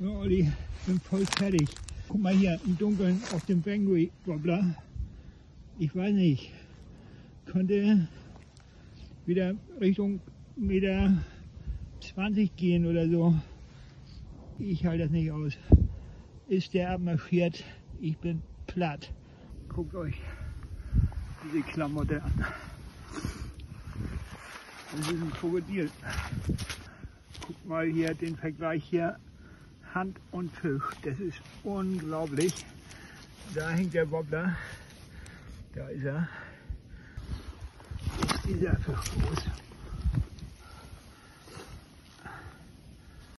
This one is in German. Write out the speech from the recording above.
Ja, Olli, ich bin voll fertig. Guck mal hier im Dunkeln auf dem Bangui Wobbler. Ich weiß nicht, könnte wieder Richtung Meter 20 gehen oder so. Ich halte das nicht aus. Ist der abmarschiert, ich bin platt. Guckt euch diese Klamotte an. Das ist ein Krokodil. Guckt mal hier den Vergleich hier. Hand und Fisch. Das ist unglaublich. Da hängt der Wobbler. Da ist er. Ist dieser Fisch groß.